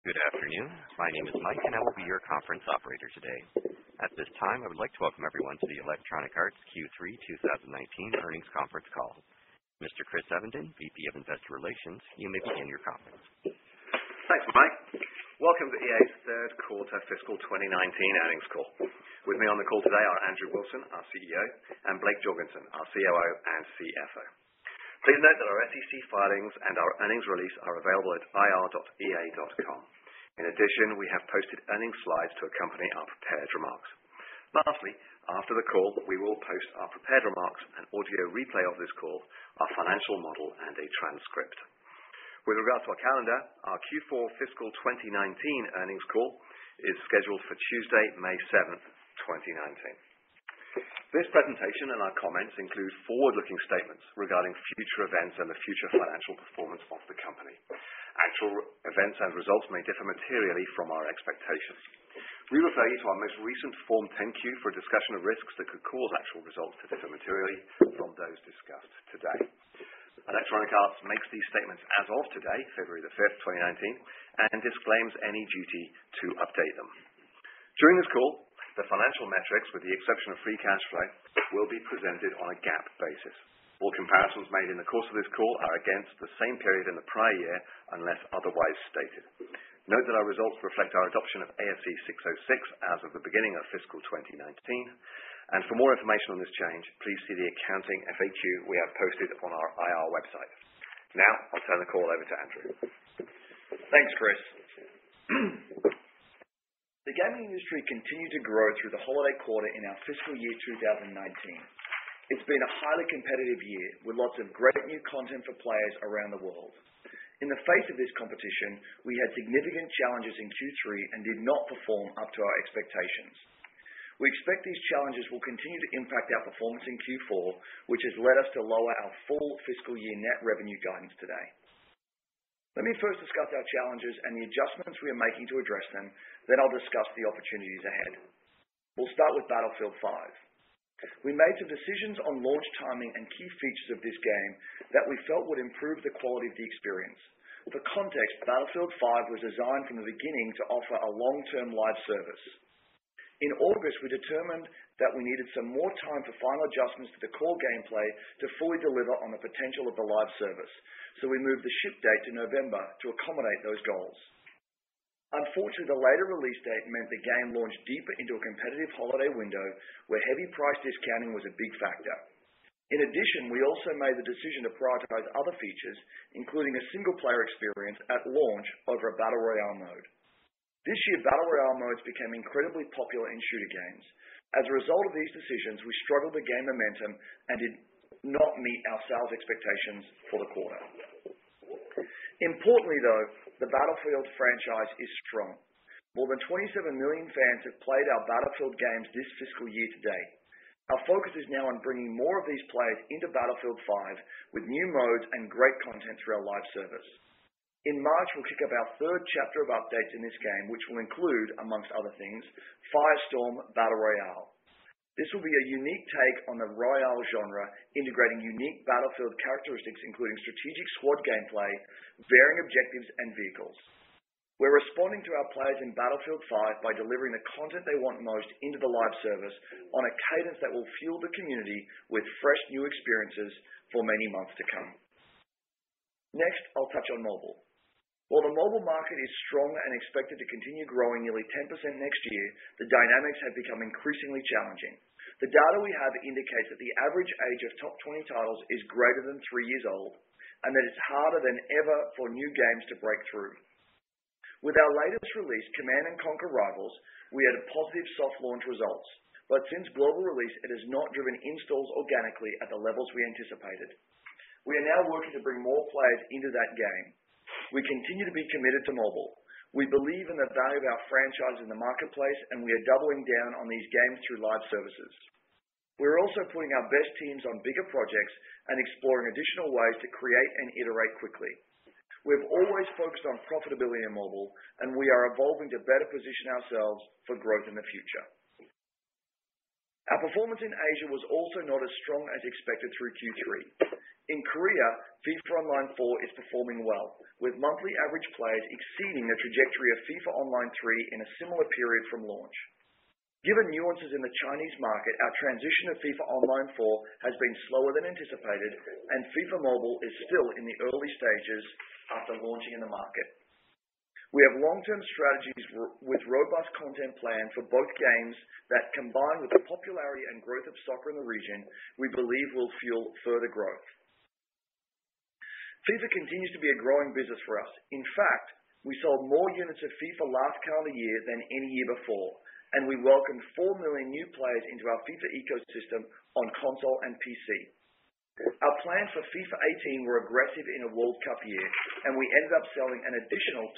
Good afternoon. My name is Mike, and I will be your conference operator today. At this time, I would like to welcome everyone to the Electronic Arts Q3 2019 earnings conference call. Mr. Chris Evenden, VP of Investor Relations, you may begin your conference. Thanks, Mike. Welcome to EA's third quarter fiscal 2019 earnings call. With me on the call today are Andrew Wilson, our CEO, and Blake Jorgensen, our COO and CFO. Please note that our SEC filings and our earnings release are available at ir.ea.com. In addition, we have posted earnings slides to accompany our prepared remarks. Lastly, after the call, we will post our prepared remarks, an audio replay of this call, our financial model, and a transcript. With regard to our calendar, our Q4 fiscal 2019 earnings call is scheduled for Tuesday, May 7th, 2019. This presentation and our comments include forward-looking statements regarding future events and the future financial performance of the company. Actual events and results may differ materially from our expectations. We refer you to our most recent Form 10-Q for a discussion of risks that could cause actual results to differ materially from those discussed today. Electronic Arts makes these statements as of today, February the 5th, 2019, and disclaims any duty to update them. During this call, the financial metrics, with the exception of free cash flow, will be presented on a GAAP basis. All comparisons made in the course of this call are against the same period in the prior year, unless otherwise stated. Note that our results reflect our adoption of ASC 606 as of the beginning of fiscal 2019. For more information on this change, please see the accounting FAQ we have posted on our IR website. Now, I'll turn the call over to Andrew. Thanks, Chris. The gaming industry continued to grow through the holiday quarter in our fiscal year 2019. It's been a highly competitive year with lots of great new content for players around the world. In the face of this competition, we had significant challenges in Q3 and did not perform up to our expectations. We expect these challenges will continue to impact our performance in Q4, which has led us to lower our full fiscal year net revenue guidance today. Let me first discuss our challenges and the adjustments we are making to address them, then I'll discuss the opportunities ahead. We'll start with Battlefield V. We made some decisions on launch timing and key features of this game that we felt would improve the quality of the experience. For context, Battlefield V was designed from the beginning to offer a long-term live service. In August, we determined that we needed some more time for final adjustments to the core gameplay to fully deliver on the potential of the live service. So we moved the ship date to November to accommodate those goals. Unfortunately, the later release date meant the game launched deeper into a competitive holiday window where heavy price discounting was a big factor. In addition, we also made the decision to prioritize other features, including a single-player experience at launch over a battle royale mode. This year, battle royale modes became incredibly popular in shooter games. As a result of these decisions, we struggled to gain momentum and did not meet our sales expectations for the quarter. Importantly, though, the Battlefield franchise is strong. More than 27 million fans have played our Battlefield games this fiscal year to date. Our focus is now on bringing more of these players into Battlefield 5 with new modes and great content through our live service. In March, we'll kick off our third chapter of updates in this game, which will include, amongst other things, Firestorm Battle Royale. This will be a unique take on the royale genre, integrating unique Battlefield characteristics, including strategic squad gameplay, varying objectives, and vehicles. We're responding to our players in Battlefield V by delivering the content they want most into the live service on a cadence that will fuel the community with fresh new experiences for many months to come. Next, I'll touch on mobile. While the mobile market is strong and expected to continue growing nearly 10% next year, the dynamics have become increasingly challenging. The data we have indicates that the average age of top 20 titles is greater than three years old, and that it's harder than ever for new games to break through. With our latest release, Command & Conquer: Rivals, we had positive soft launch results. But since global release, it has not driven installs organically at the levels we anticipated. We are now working to bring more players into that game. We continue to be committed to mobile. We believe in the value of our franchise in the marketplace, and we are doubling down on these games through live services. We're also putting our best teams on bigger projects and exploring additional ways to create and iterate quickly. We've always focused on profitability in mobile, and we are evolving to better position ourselves for growth in the future. Our performance in Asia was also not as strong as expected through Q3. In Korea, FIFA Online 4 is performing well, with monthly average players exceeding the trajectory of FIFA Online 3 in a similar period from launch. Given nuances in the Chinese market, our transition to FIFA Online 4 has been slower than anticipated, and FIFA Mobile is still in the early stages after launching in the market. We have long-term strategies with robust content plans for both games that, combined with the popularity and growth of soccer in the region, we believe will fuel further growth. FIFA continues to be a growing business for us. In fact, we sold more units of FIFA last calendar year than any year before, and we welcomed 4 million new players into our FIFA ecosystem on console and PC. Our plans for FIFA 18 were aggressive in a World Cup year, and we ended up selling an additional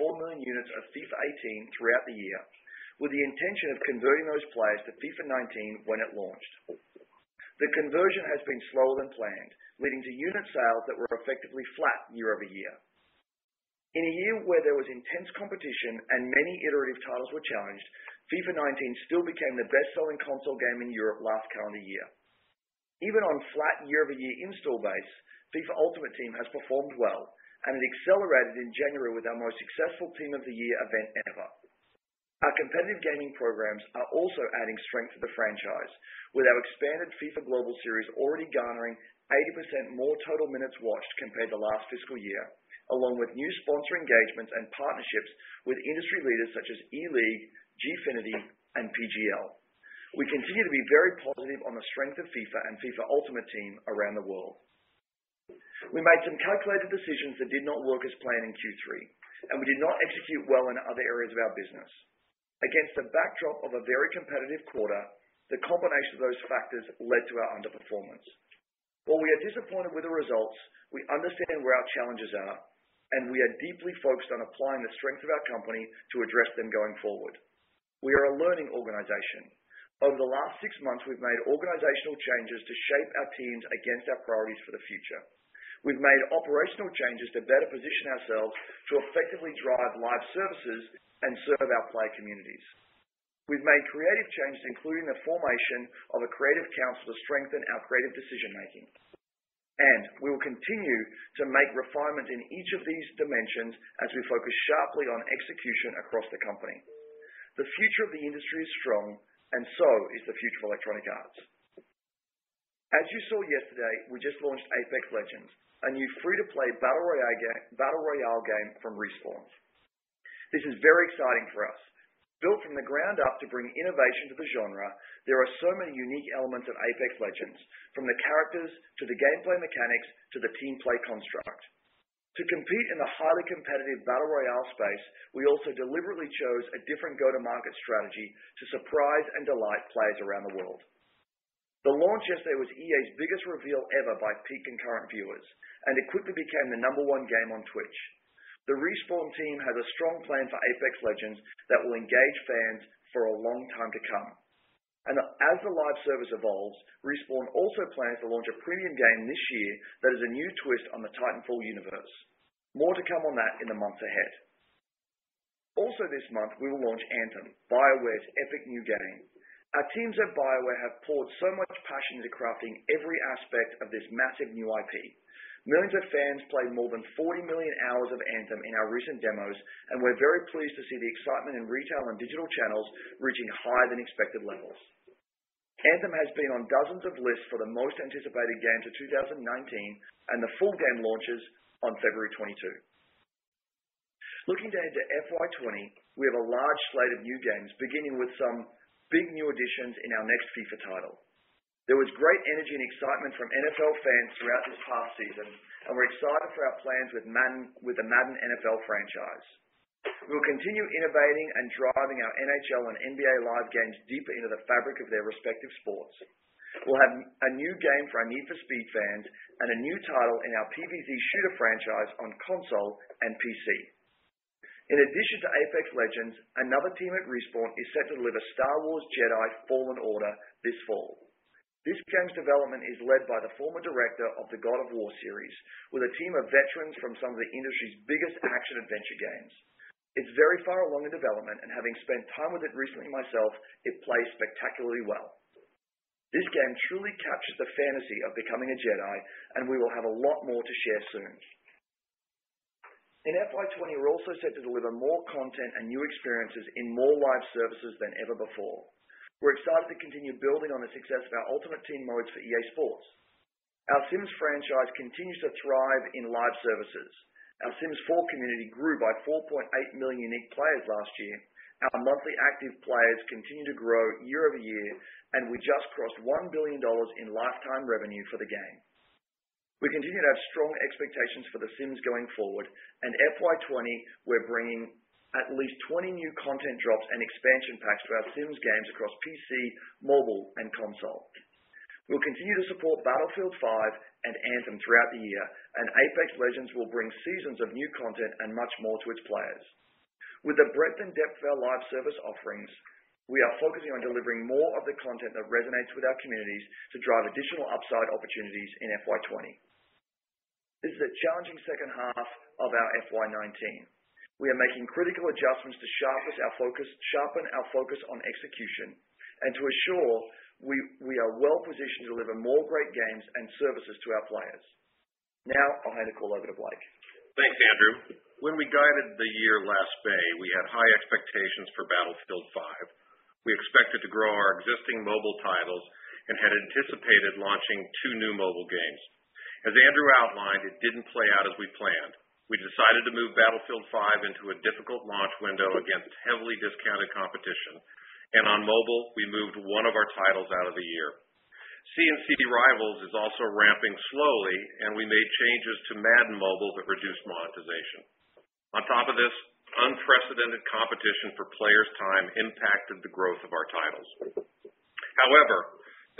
2.4 million units of FIFA 18 throughout the year, with the intention of converting those players to FIFA 19 when it launched. The conversion has been slower than planned, leading to unit sales that were effectively flat year-over-year. In a year where there was intense competition and many iterative titles were challenged, FIFA 19 still became the best-selling console game in Europe last calendar year. Even on flat year-over-year install base, FIFA Ultimate Team has performed well, and it accelerated in January with our most successful Team of the Year event ever. Our competitive gaming programs are also adding strength to the franchise, with our expanded FIFA Global Series already garnering 80% more total minutes watched compared to last fiscal year, along with new sponsor engagements and partnerships with industry leaders such as ELEAGUE, Gfinity, and PGL. We continue to be very positive on the strength of FIFA and FIFA Ultimate Team around the world. We made some calculated decisions that did not work as planned in Q3, and we did not execute well in other areas of our business. Against the backdrop of a very competitive quarter, the combination of those factors led to our underperformance. While we are disappointed with the results, we understand where our challenges are, and we are deeply focused on applying the strength of our company to address them going forward. We are a learning organization. Over the last six months, we've made organizational changes to shape our teams against our priorities for the future. We've made operational changes to better position ourselves to effectively drive live services and serve our player communities. We've made creative changes, including the formation of a creative council to strengthen our creative decision-making. And we will continue to make refinements in each of these dimensions as we focus sharply on execution across the company. The future of the industry is strong, and so is the future of Electronic Arts. As you saw yesterday, we just launched Apex Legends, a new free-to-play battle royale game from Respawn. This is very exciting for us. Built from the ground up to bring innovation to the genre, there are so many unique elements of Apex Legends, from the characters to the gameplay mechanics to the team play construct. To compete in the highly competitive battle royale space, we also deliberately chose a different go-to-market strategy to surprise and delight players around the world. The launch yesterday was EA's biggest reveal ever by peak concurrent viewers, and it quickly became the number one game on Twitch. The Respawn team has a strong plan for Apex Legends that will engage fans for a long time to come. And as the live service evolves, Respawn also plans to launch a premium game this year that is a new twist on the Titanfall universe. More to come on that in the months ahead. Also this month, we will launch Anthem, BioWare's epic new game. Our teams at BioWare have poured so much passion into crafting every aspect of this massive new IP. Millions of fans played more than 40 million hours of Anthem in our recent demos, and we're very pleased to see the excitement in retail and digital channels reaching higher than expected levels. Anthem has been on dozens of lists for the most anticipated games of 2019, and the full game launches on February 22. Looking ahead to FY 2020, we have a large slate of new games, beginning with some big new additions in our next FIFA title. There was great energy and excitement from NFL fans throughout this past season, and we're excited for our plans with the Madden NFL franchise. We will continue innovating and driving our NHL and NBA live games deeper into the fabric of their respective sports. We'll have a new game for our Need for Speed fans and a new title in our PvZ shooter franchise on console and PC. In addition to Apex Legends, another team at Respawn is set to deliver Star Wars Jedi: Fallen Order this fall. This game's development is led by the former director of the God of War series, with a team of veterans from some of the industry's biggest action-adventure games. It's very far along in development, and having spent time with it recently myself, it plays spectacularly well. This game truly captures the fantasy of becoming a Jedi, and we will have a lot more to share soon. In FY 2020, we're also set to deliver more content and new experiences in more live services than ever before. We're excited to continue building on the success of our Ultimate Team modes for EA Sports. Our Sims franchise continues to thrive in live services. Our Sims 4 community grew by 4.8 million unique players last year. Our monthly active players continue to grow year-over-year, and we just crossed $1 billion in lifetime revenue for the game. We continue to have strong expectations for The Sims going forward, and FY 2020, we're bringing at least 20 new content drops and expansion packs to our Sims games across PC, mobile, and console. We'll continue to support Battlefield V and Anthem throughout the year, and Apex Legends will bring seasons of new content and much more to its players. With the breadth and depth of our live service offerings, we are focusing on delivering more of the content that resonates with our communities to drive additional upside opportunities in FY 2020. This is a challenging second half of our FY 2019. We are making critical adjustments to sharpen our focus on execution and to assure we are well-positioned to deliver more great games and services to our players. Now, I'll hand the call over to Blake. Thanks, Andrew. When we guided the year last May, we had high expectations for Battlefield V. We expected to grow our existing mobile titles and had anticipated launching two new mobile games. As Andrew outlined, it didn't play out as we planned. We decided to move Battlefield V into a difficult launch window against heavily discounted competition. And on mobile, we moved one of our titles out of the year. Of Rivals is also ramping slowly, and we made changes to Madden Mobile that reduced monetization. On top of this, unprecedented competition for players' time impacted the growth of our titles. However,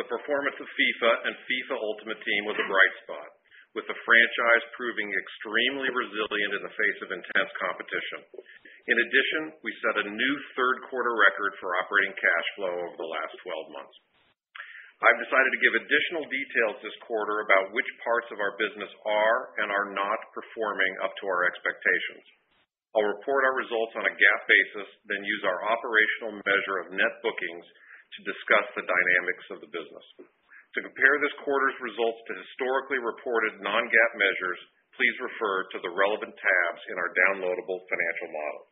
the performance of FIFA and FIFA Ultimate Team was a bright spot, with the franchise proving extremely resilient in the face of intense competition. In addition, we set a new third-quarter record for operating cash flow over the last 12 months. I've decided to give additional details this quarter about which parts of our business are and are not performing up to our expectations. I'll report our results on a GAAP basis, then use our operational measure of net bookings to discuss the dynamics of the business. To compare this quarter's results to historically reported non-GAAP measures, please refer to the relevant tabs in our downloadable financial model.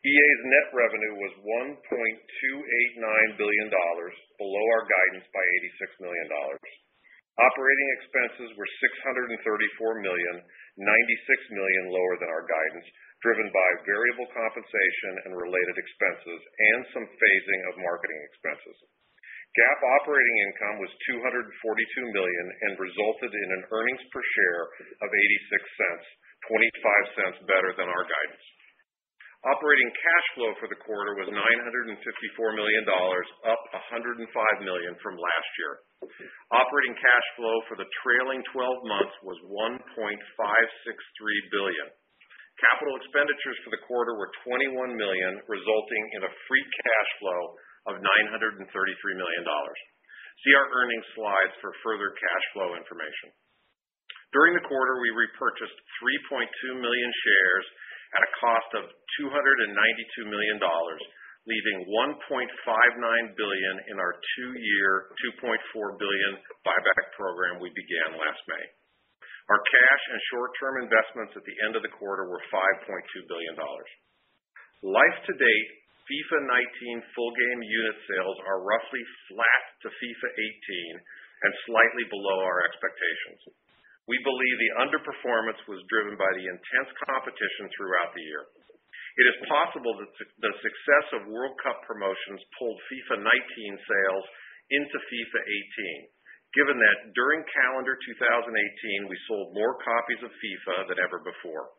EA's net revenue was $1.289 billion, below our guidance by $86 million. Operating expenses were $634 million, $96 million lower than our guidance, driven by variable compensation and related expenses and some phasing of marketing expenses. GAAP operating income was 242 million and resulted in an earnings per share of $0.86, $0.25 better than our guidance. Operating cash flow for the quarter was $954 million, up 105 million from last year. Operating cash flow for the trailing 12 months was 1.563 billion. Capital expenditures for the quarter were 21 million, resulting in a free cash flow of $933 million. See our earnings slides for further cash flow information. During the quarter, we repurchased 3.2 million shares at a cost of $292 million, leaving 1.59 billion in our two-year, 2.4 billion buyback program we began last May. Our cash and short-term investments at the end of the quarter were $5.2 billion. Life to date, FIFA 19 full game unit sales are roughly flat to FIFA 18 and slightly below our expectations. We believe the underperformance was driven by the intense competition throughout the year. It is possible that the success of World Cup promotions pulled FIFA 19 sales into FIFA 18, given that during calendar 2018, we sold more copies of FIFA than ever before.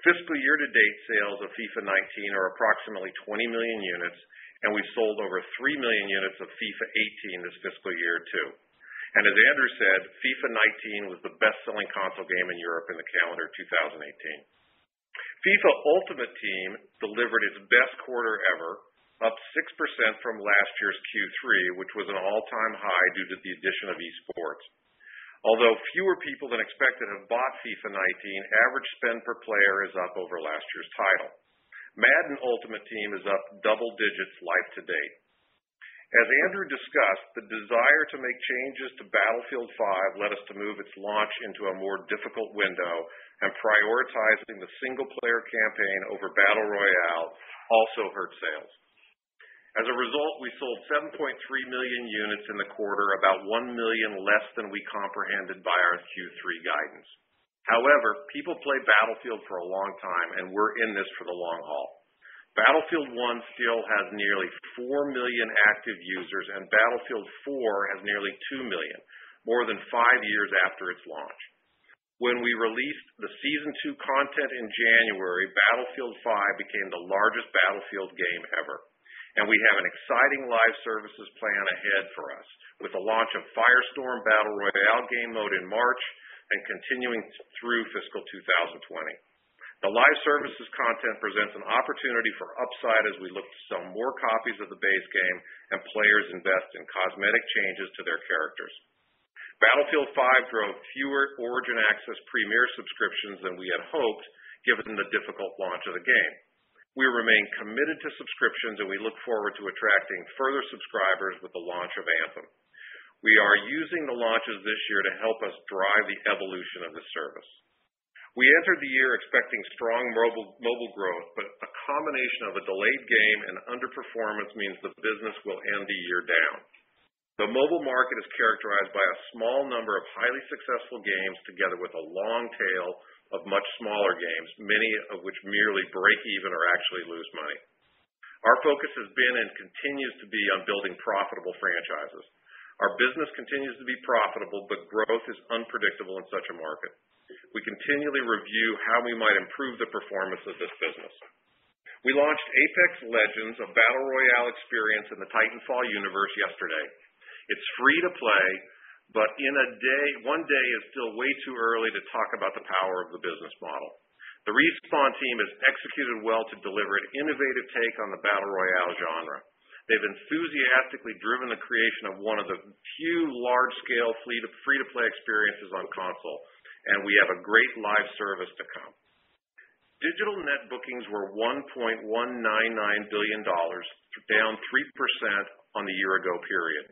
Fiscal year-to-date sales of FIFA 19 are approximately 20 million units, and we sold over 3 million units of FIFA 18 this fiscal year too. And as Andrew said, FIFA 19 was the best-selling console game in Europe in the calendar 2018. FIFA Ultimate Team delivered its best quarter ever, up 6% from last year's Q3, which was an all-time high due to the addition of esports. Although fewer people than expected have bought FIFA 19, average spend per player is up over last year's title. Madden Ultimate Team is up double digits life to date. As Andrew discussed, the desire to make changes to Battlefield V led us to move its launch into a more difficult window, and prioritizing the single-player campaign over Battle Royale also hurt sales. As a result, we sold 7.3 million units in the quarter, about 1 million less than we comprehended by our Q3 guidance. However, people play Battlefield for a long time, and we're in this for the long haul. Battlefield 1 still has nearly 4 million active users, and Battlefield 4 has nearly 2 million, more than five years after its launch. When we released the Season 2 content in January, Battlefield 5 became the largest Battlefield game ever, and we have an exciting live services plan ahead for us with the launch of Firestorm Battle Royale game mode in March and continuing through fiscal 2020. The live services content presents an opportunity for upside as we look to sell more copies of the base game and players invest in cosmetic changes to their characters. Battlefield V drove fewer Origin Access Premier subscriptions than we had hoped, given the difficult launch of the game. We remain committed to subscriptions, and we look forward to attracting further subscribers with the launch of Anthem. We are using the launches this year to help us drive the evolution of the service. We entered the year expecting strong mobile growth, but a combination of a delayed game and underperformance means the business will end the year down. The mobile market is characterized by a small number of highly successful games, together with a long tail of much smaller games, many of which merely break even or actually lose money. Our focus has been and continues to be on building profitable franchises. Our business continues to be profitable, but growth is unpredictable in such a market. We continually review how we might improve the performance of this business. We launched Apex Legends, a battle royale experience in the Titanfall universe yesterday. It's free to play, but in a day, one day is still way too early to talk about the power of the business model. The Respawn team has executed well to deliver an innovative take on the battle royale genre. They've enthusiastically driven the creation of one of the few large-scale free-to-play experiences on console, and we have a great live service to come. Digital net bookings were $1.199 billion, down 3% on the year-ago period.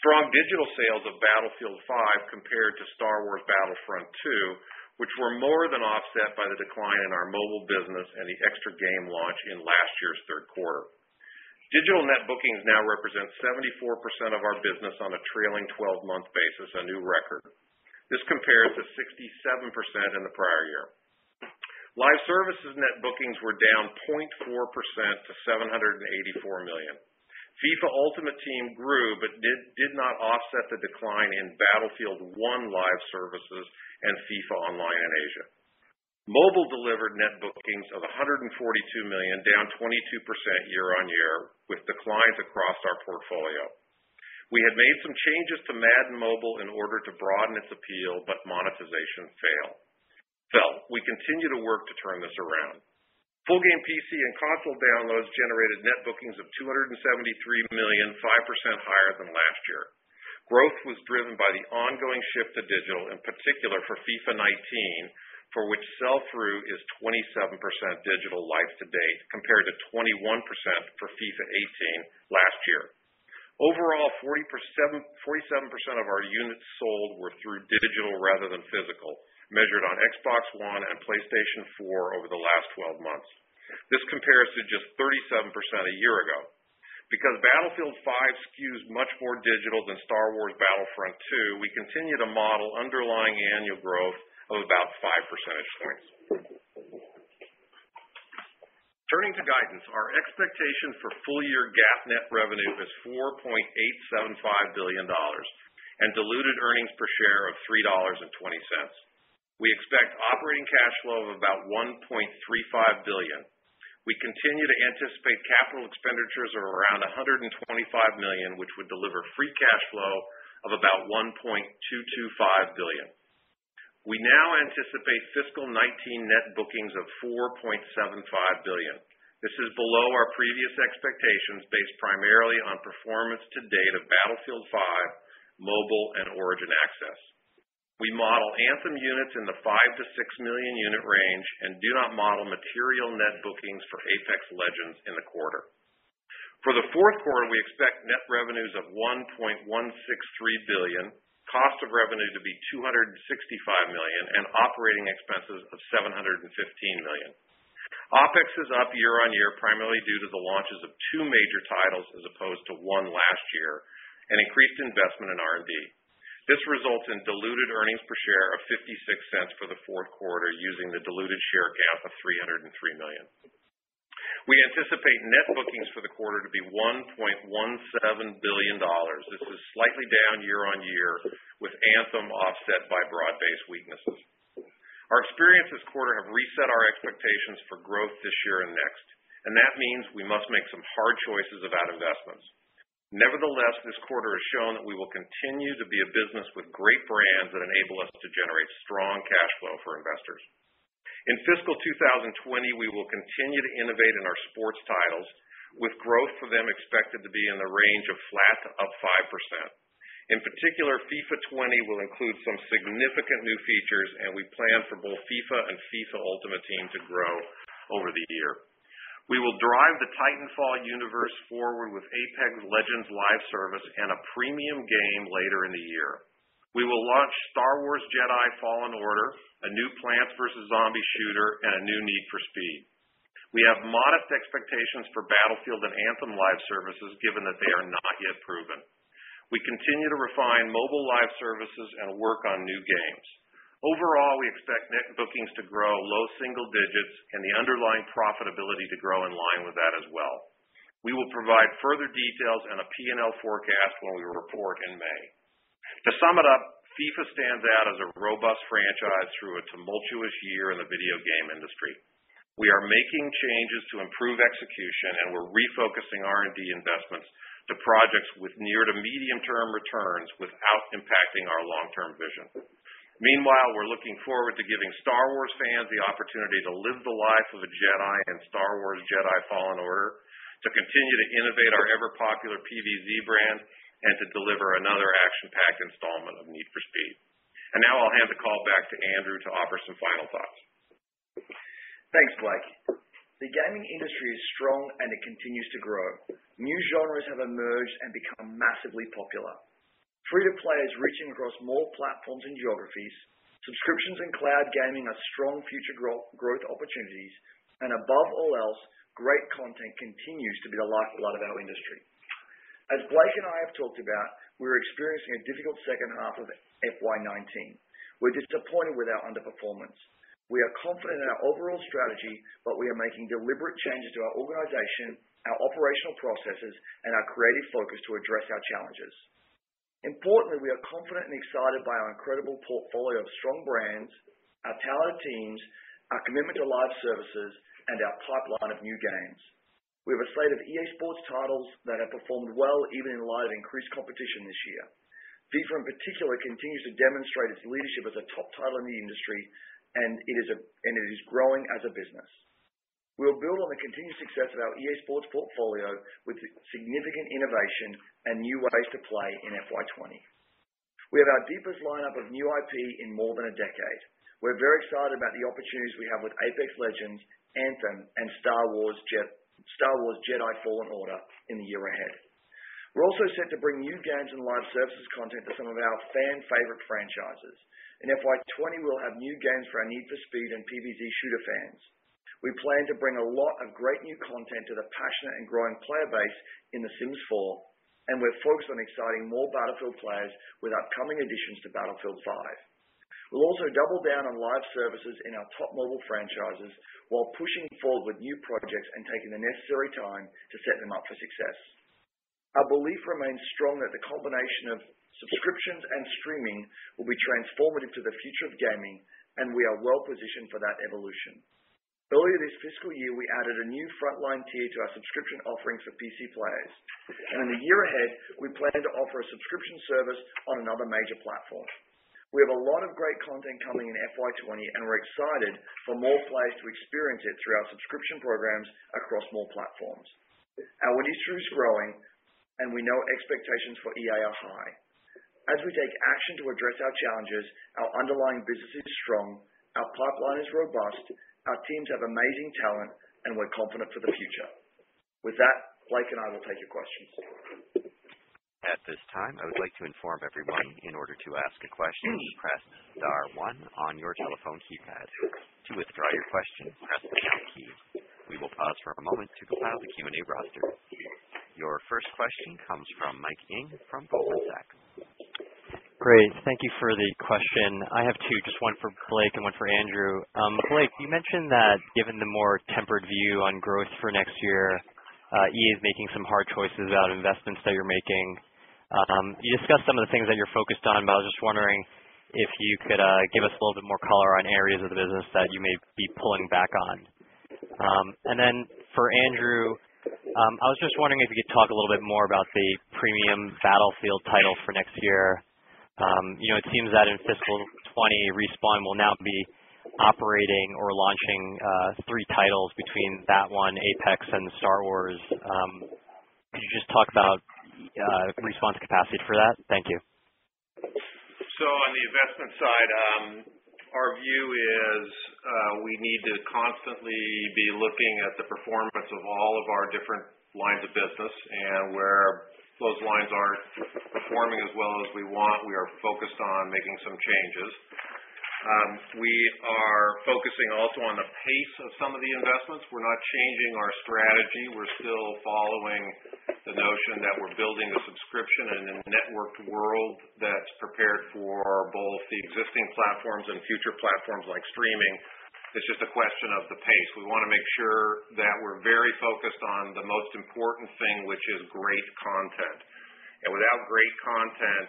Strong digital sales of Battlefield V compared to Star Wars Battlefront II, which were more than offset by the decline in our mobile business and the extra game launch in last year's third quarter. Digital net bookings now represent 74% of our business on a trailing 12-month basis, a new record. This compares to 67% in the prior year. Live services net bookings were down 0.4% to $784 million. FIFA Ultimate Team grew but did not offset the decline in Battlefield 1 live services and FIFA Online in Asia. Mobile delivered net bookings of $142 million, down 22% year-on-year, with declines across our portfolio. We had made some changes to Madden Mobile in order to broaden its appeal, but monetization failed. So we continue to work to turn this around. Full game PC and console downloads generated net bookings of $273 million, 5% higher than last year. Growth was driven by the ongoing shift to digital, in particular for FIFA 19, for which sell-through is 27% digital life to date, compared to 21% for FIFA 18 last year. Overall, 47% of our units sold were through digital rather than physical, measured on Xbox One and PlayStation 4 over the last 12 months. This compares to just 37% a year ago. Because Battlefield V skews much more digital than Star Wars Battlefront II, we continue to model underlying annual growth of about five percentage points. Turning to guidance, our expectation for full-year GAAP net revenue is $4.875 billion and diluted earnings per share of $3.20. We expect operating cash flow of about 1.35 billion. We continue to anticipate capital expenditures of around 125 million, which would deliver free cash flow of about 1.225 billion. We now anticipate fiscal 2019 net bookings of 4.75 billion. This is below our previous expectations, based primarily on performance to date of Battlefield V, mobile, and Origin Access. We model Anthem units in the 5 million-6 million unit range and do not model material net bookings for Apex Legends in the quarter. For the fourth quarter, we expect net revenues of 1.163 billion, cost of revenue to be 265 million, and operating expenses of 715 million. OpEx is up year-on-year, primarily due to the launches of two major titles as opposed to one last year, and increased investment in R&D. This results in diluted earnings per share of $0.56 for the fourth quarter, using the diluted share count of 303 million. We anticipate net bookings for the quarter to be $1.17 billion. This is slightly down year-on-year, with Anthem offset by broad-based weaknesses. Our experience this quarter have reset our expectations for growth this year and next, and that means we must make some hard choices about investments. Nevertheless, this quarter has shown that we will continue to be a business with great brands that enable us to generate strong cash flow for investors. In fiscal 2020, we will continue to innovate in our sports titles, with growth for them expected to be in the range of flat to up 5%. In particular, FIFA 20 will include some significant new features, and we plan for both FIFA and FIFA Ultimate Team to grow over the year. We will drive the Titanfall universe forward with Apex Legends live service and a premium game later in the year. We will launch Star Wars Jedi: Fallen Order, a new Plants vs. Zombies shooter, and a new Need for Speed. We have modest expectations for Battlefield and Anthem live services, given that they are not yet proven. We continue to refine mobile live services and work on new games. Overall, we expect net bookings to grow low single digits and the underlying profitability to grow in line with that as well. We will provide further details and a P&L forecast when we report in May. To sum it up, FIFA stands out as a robust franchise through a tumultuous year in the video game industry. We are making changes to improve execution, and we're refocusing R&D investments to projects with near to medium-term returns without impacting our long-term vision. Meanwhile, we're looking forward to giving Star Wars fans the opportunity to live the life of a Jedi in Star Wars Jedi: Fallen Order, to continue to innovate our ever-popular PvZ brand, and to deliver another action-packed installment of Need for Speed. And now I'll hand the call back to Andrew to offer some final thoughts. Thanks, Blake. The gaming industry is strong, and it continues to grow. New genres have emerged and become massively popular. Free-to-play is reaching across more platforms and geographies. Subscriptions and cloud gaming are strong future growth opportunities. And above all else, great content continues to be the lifeblood of our industry. As Blake and I have talked about, we're experiencing a difficult second half of FY 2019. We're disappointed with our underperformance. We are confident in our overall strategy, but we are making deliberate changes to our organization, our operational processes, and our creative focus to address our challenges. Importantly, we are confident and excited by our incredible portfolio of strong brands, our talented teams, our commitment to live services, and our pipeline of new games. We have a slate of EA Sports titles that have performed well, even in light of increased competition this year. FIFA, in particular, continues to demonstrate its leadership as a top title in the industry, and it is a and it is growing as a business. We'll build on the continued success of our EA Sports portfolio with significant innovation and new ways to play in FY 2020. We have our deepest lineup of new IP in more than a decade. We're very excited about the opportunities we have with Apex Legends, Anthem, and Star Wars Jedi: Fallen Order in the year ahead. We're also set to bring new games and live services content to some of our fan favorite franchises. In FY 2020, we'll have new games for our Need for Speed and PvZ shooter fans. We plan to bring a lot of great new content to the passionate and growing player base in The Sims 4, and we're focused on exciting more Battlefield players with upcoming additions to Battlefield 5. We'll also double down on live services in our top mobile franchises while pushing forward with new projects and taking the necessary time to set them up for success. Our belief remains strong that the combination of subscriptions and streaming will be transformative to the future of gaming, and we are well-positioned for that evolution. Earlier this fiscal year, we added a new frontline tier to our subscription offering for PC players. And in the year ahead, we plan to offer a subscription service on another major platform. We have a lot of great content coming in FY 2020, and we're excited for more players to experience it through our subscription programs across more platforms. Our industry is growing, and we know expectations for EA are high. As we take action to address our challenges, our underlying business is strong, our pipeline is robust, our teams have amazing talent, and we're confident for the future. With that, Blake and I will take your questions. At this time, I would like to inform everyone, in order to ask a question, press star one on your telephone keypad. To withdraw your question, press the pound key. We will pause for a moment to compile the Q&A roster. Your first question comes from Mike Ng from Goldman Sachs. Great. Thank you for the question. I have two, just one for Blake and one for Andrew. Um, Blake, you mentioned that given the more tempered view on growth for next year, uh, EA is making some hard choices about investments that you're making. Um, you discussed some of the things that you're focused on, but I was just wondering if you could uh, give us a little bit more color on areas of the business that you may be pulling back on. Um and then for Andrew, um, I was just wondering if you could talk a little bit more about the premium Battlefield title for next year. Um, it seems that in fiscal 2020, Respawn will now be operating or launching uh, three titles between that one, Apex, and Star Wars. Um, could you just talk about uh, Respawn's capacity for that? Thank you. So on the investment side, um, our view is uh, we need to constantly be looking at the performance of all of our different lines of business, and where those lines aren't performing as well as we want, we are focused on making some changes. Um, we are focusing also on the pace of some of the investments. We're not changing our strategy. We're still following the notion that we're building a subscription and a networked world that's prepared for both the existing platforms and future platforms like streaming. It's just a question of the pace. We want to make sure that we're very focused on the most important thing, which is great content. And without great content,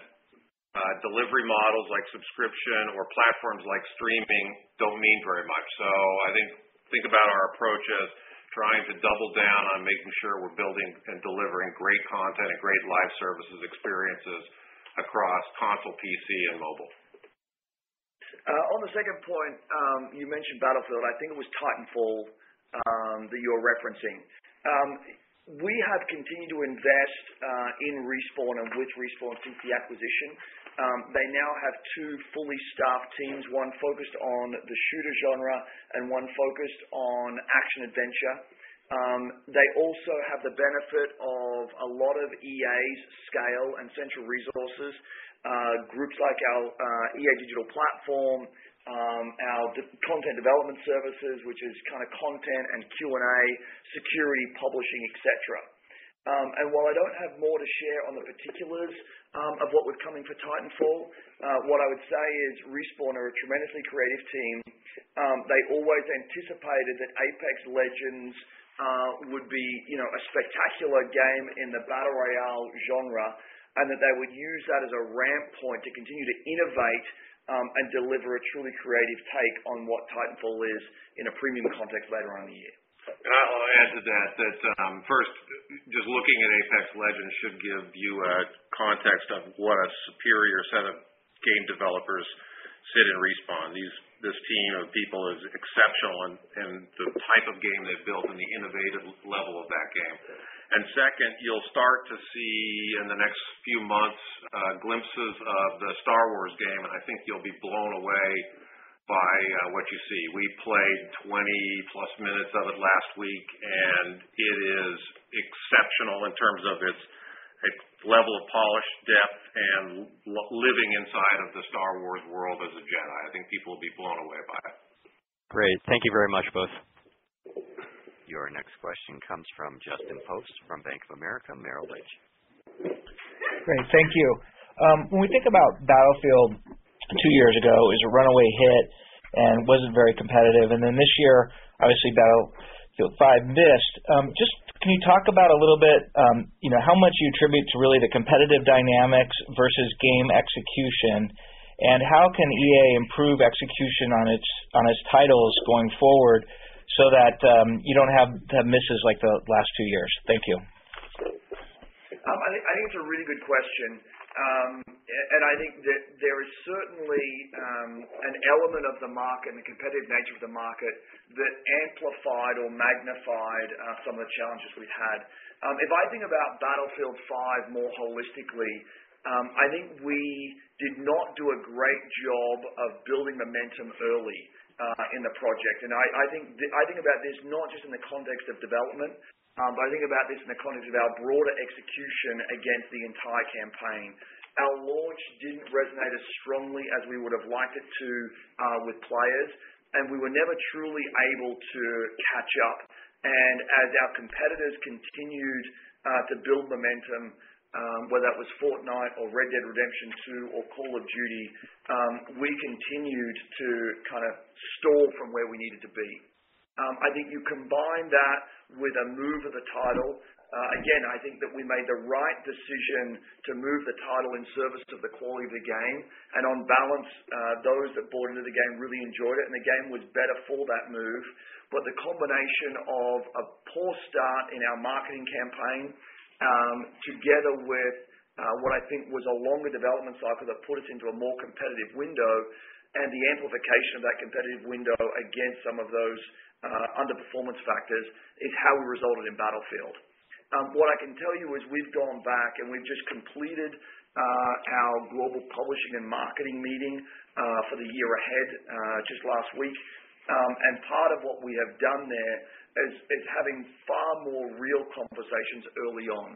uh delivery models like subscription or platforms like streaming don't mean very much. So I think think about our approach as trying to double down on making sure we're building and delivering great content and great live services experiences across console, PC, and mobile. Uh, on the second point, um, you mentioned Battlefield. I think it was Titanfall um, that you're referencing. Um, we have continued to invest uh, in Respawn and with Respawn since the acquisition. They now have two fully staffed teams, one focused on the shooter genre and one focused on action-adventure. They also have the benefit of a lot of EA's scale and central resources. Uh, groups like our uh, EA Digital Platform, um, our content development services, which is kind of content and Q&A, security, publishing, et cetera. Um, and while I don't have more to share on the particulars um, of what was coming for Titanfall, uh, what I would say is Respawn are a tremendously creative team. They always anticipated that Apex Legends would be you know a spectacular game in the battle royale genre, and that they would use that as a ramp point to continue to innovate um, and deliver a truly creative take on what Titanfall is in a premium context later on in the year. I'll add to that that um, first, just looking at Apex Legends should give you a context of what a superior set of game developers sit in Respawn. These this team of people is exceptional in the type of game they've built and the innovative level of that game. Second, you'll start to see in the next few months, uh, glimpses of the Star Wars game, and I think you'll be blown away by uh, what you see. We played 20-plus minutes of it last week, and it is exceptional in terms of its level of polish, depth, and living inside of the Star Wars world as a Jedi. I think people will be blown away by it. Great. Thank you very much, both. Your next question comes from Justin Post from Bank of America Merrill Lynch. Great. Thank you. When we think about Battlefield two years ago, it was a runaway hit and wasn't very competitive. And then this year, obviously Battlefield 5 missed. Just can you talk about a little bit um you know how much you attribute to really the competitive dynamics versus game execution, and how can EA improve execution on its on its titles going forward so that um, you don't have have misses like the last two years? Thank you. Um, I think it's a really good question. Um, and I think that there is certainly um, an element of the market and the competitive nature of the market that amplified or magnified uh, some of the challenges we've had. Um, If I think about Battlefield 5 more holistically, I think we did not do a great job of building momentum early Uh, in the project. And I think th I think about this not just in the context of development, um, but I think about this in the context of our broader execution against the entire campaign. Our launch didn't resonate as strongly as we would have liked it to uh, with players, and we were never truly able to catch up. And as our competitors continued uh, to build momentum, whether that was Fortnite or Red Dead Redemption 2 or Call of Duty, um, we continued to kind of stall from where we needed to be. Um I think you combine that with a move of the title. Again, I think that we made the right decision to move the title in service of the quality of the game. And on balance, uh those that bought into the game really enjoyed it, and the game was better for that move. But the combination of a poor start in our marketing campaign, Um, together with uh, what I think was a longer development cycle that put us into a more competitive window, and the amplification of that competitive window against some of those uh, underperformance factors, is how we resulted in Battlefield. Um, what I can tell you is we've gone back and we've just completed uh, our global publishing and marketing meeting for the year ahead just last week. Um and part of what we have done there is having far more real conversations early on.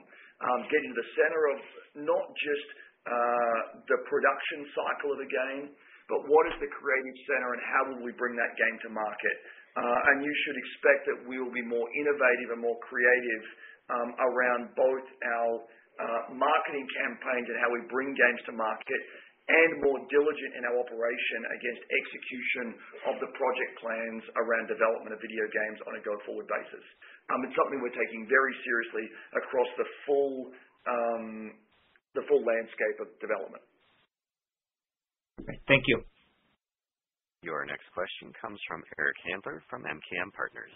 Um, getting to the center of not just uh, the production cycle of a game, but what is the creative center and how will we bring that game to market. Uh, and you should expect that we will be more innovative and more creative um, around both our uh, marketing campaigns and how we bring games to market, and more diligent in our operation against execution of the project plans around development of video games on a go-forward basis. It's something we're taking very seriously across the full um the full landscape of development. Thank you. Your next question comes from Eric Handler from MKM Partners.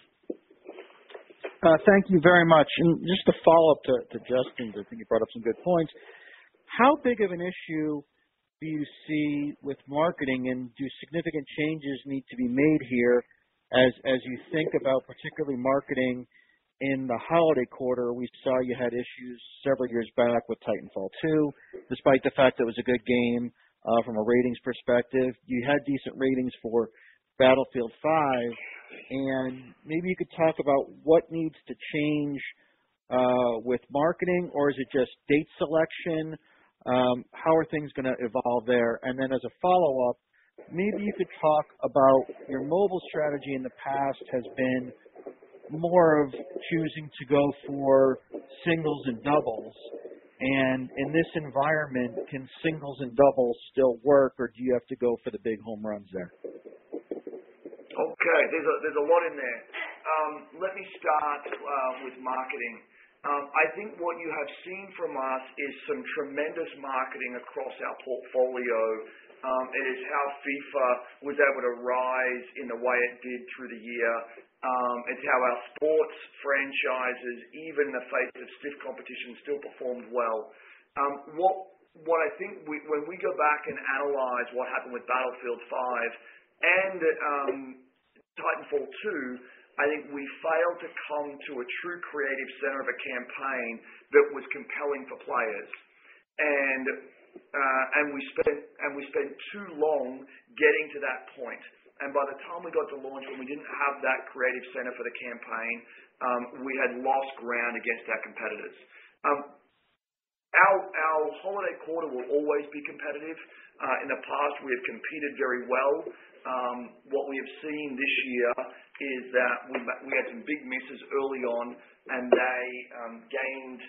Thank you very much. And just to follow up to Justin's, I think you brought up some good points. How big of an issue do you see with marketing, and do significant changes need to be made here as as you think about particularly marketing in the holiday quarter? We saw you had issues several years back with Titanfall 2, despite the fact that it was a good game uh, from a ratings perspective. You had decent ratings for Battlefield 5, and Maybe you could talk about what needs to change uh, with marketing, or is it just date selection? How are things going to evolve there? And then as a follow-up, maybe you could talk about your mobile strategy in the past has been more of choosing to go for singles and doubles. And in this environment, can singles and doubles still work, or do you have to go for the big home runs there? Okay. There's a, there's a lot in there. Um, Let me start uh, with marketing. Um, I think what you have seen from us is some tremendous marketing across our portfolio. Um, it is how FIFA was able to rise in the way it did through the year. Um, it's how our sports franchises, even in the face of stiff competition, still performed well. What what I think when we go back and analyze what happened with Battlefield V and Titanfall 2, I think we failed to come to a true creative center of a campaign that was compelling for players. And uh and we spent and we spent too long getting to that point. And by the time we got to launch, when we didn't have that creative center for the campaign, um, we had lost ground against our competitors. Um, our our holiday quarter will always be competitive. Uh, in the past, we have competed very well. Um, what we have seen this year is that we had some big misses early on, and they um, gained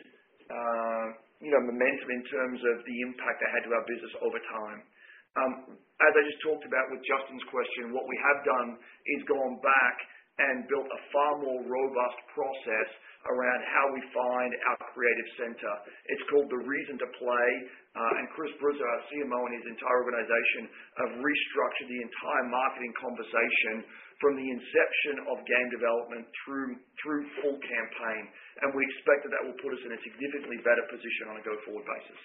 uh you know momentum in terms of the impact they had to our business over time. Um, as I just talked about with Justin's question, what we have done is gone back and built a far more robust process around how we find our creative center. It's called The Reason to Play. Uh, and Chris Bruzzo, our CMO, and his entire organization have restructured the entire marketing conversation from the inception of game development through through full campaign. And we expect that that will put us in a significantly better position on a go-forward basis.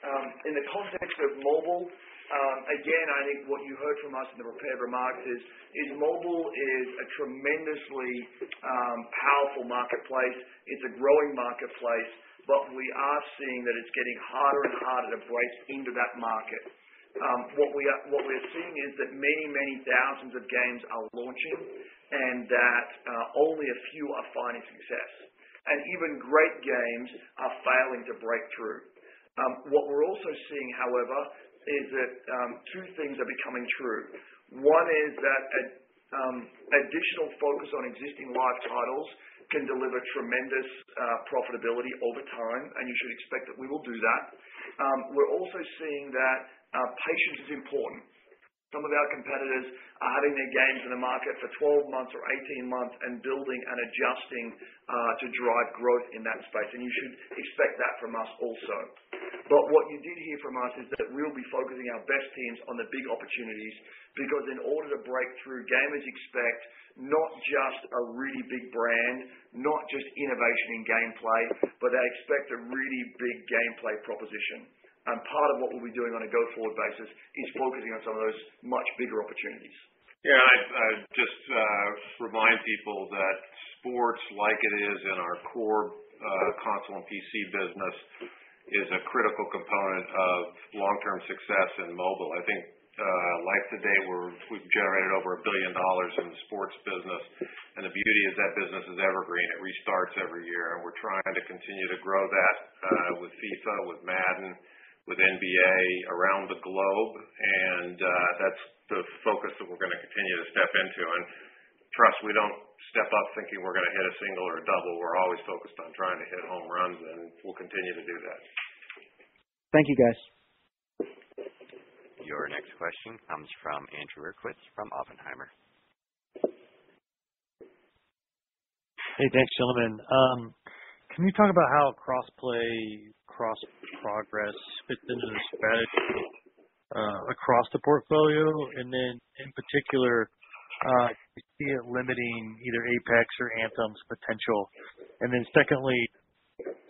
Um, in the context of mobile, um, again, I think what you heard from us in the prepared remarks is is mobile is a tremendously um, powerful marketplace. It's a growing marketplace, but we are seeing that it's getting harder and harder to break into that market. Um, what we're what we're seeing is that many, many thousands of games are launching, and that uh, only a few are finding success. And even great games are failing to break through. Um, what we're also seeing, however, is that um, two things are becoming true. One is that additional focus on existing live titles can deliver tremendous uh, profitability over time, and you should expect that we will do that. We're also seeing that patience is important. Some of our competitors are having their games in the market for 12 months or 18 months and building and adjusting uh, to drive growth in that space, and you should expect that from us also. But what you did hear from us is that we'll be focusing our best teams on the big opportunities, because in order to break through, gamers expect not just a really big brand, not just innovation in gameplay, but they expect a really big gameplay proposition. And part of what we'll be doing on a go-forward basis is focusing on some of those much bigger opportunities. Yeah. I'd just uh, remind people that sports, like it is in our core uh, console and PC business, is a critical component of long-term success in mobile. I think uh, life to date, we've generated over a $1 billion in the sports business, and the beauty is that business is evergreen. It restarts every year, and we're trying to continue to grow that with FIFA, with Madden, with NBA around the globe. And uh, that's the focus that we're going to continue to step into. And trust, we don't step up thinking we're going to hit a single or a double. We're always focused on trying to hit home runs, and we'll continue to do that. Thank you, guys. Your next question comes from Andrew Uerkwitz from Oppenheimer. Hey, thanks, gentlemen. Um, Can you talk about how cross-play, cross-progress fits into the strategy uh, across the portfolio? And then in particular, uh, do you see it limiting either Apex or Anthem's potential? And then secondly,